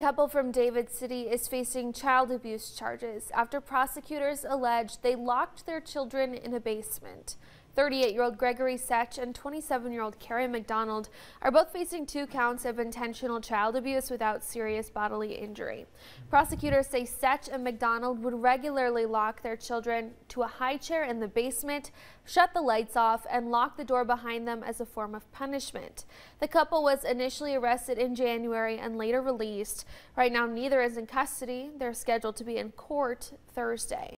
couple from David City is facing child abuse charges after prosecutors allege they locked their children in a basement. 38-year-old Gregory Setch and 27-year-old Carrie McDonald are both facing two counts of intentional child abuse without serious bodily injury. Prosecutors say Setch and McDonald would regularly lock their children to a high chair in the basement, shut the lights off, and lock the door behind them as a form of punishment. The couple was initially arrested in January and later released. Right now, neither is in custody. They're scheduled to be in court Thursday.